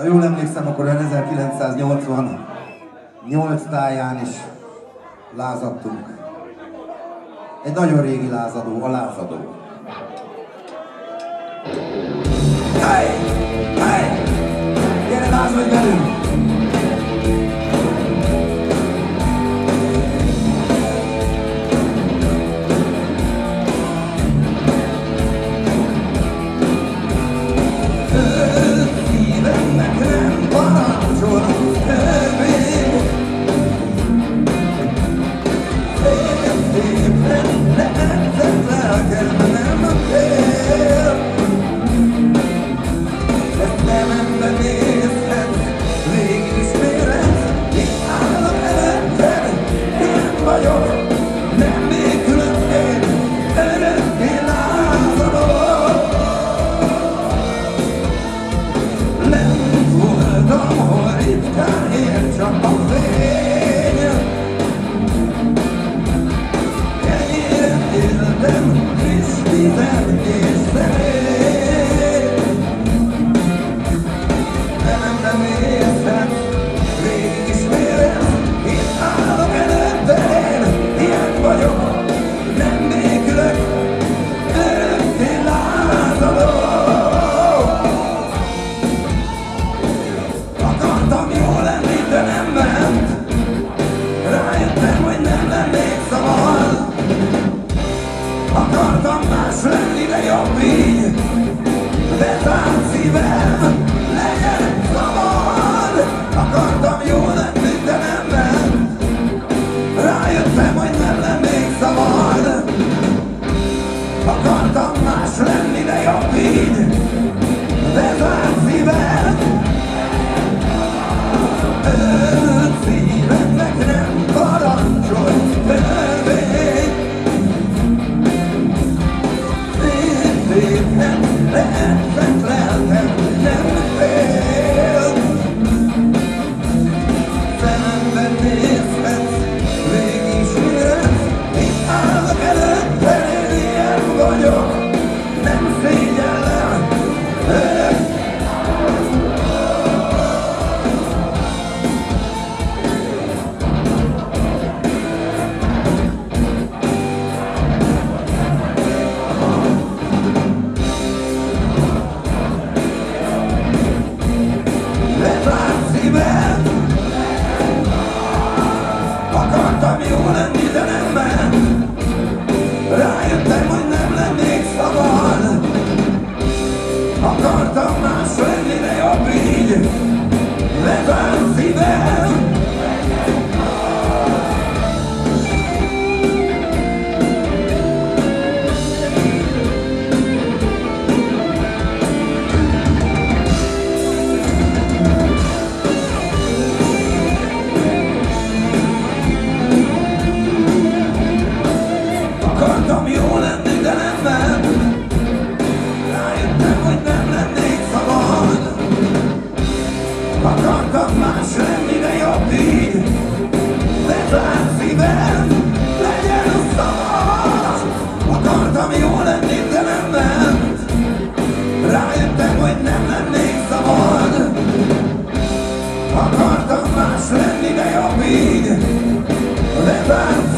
Ha jól emlékszem, akkor 1988 táján is lázadtunk. Egy nagyon régi lázadó, a lázadó. Hey! Hey! Gyere, lázadj velünk! Dame, dame. Akartam más lenni, de jobb így. De tán szívem legyen szabad. Akartam jó lenni, de nem lett Rájöttem, hogy nem lennék szabad. Akartam más lenni, de jobb így. De tán szívem need that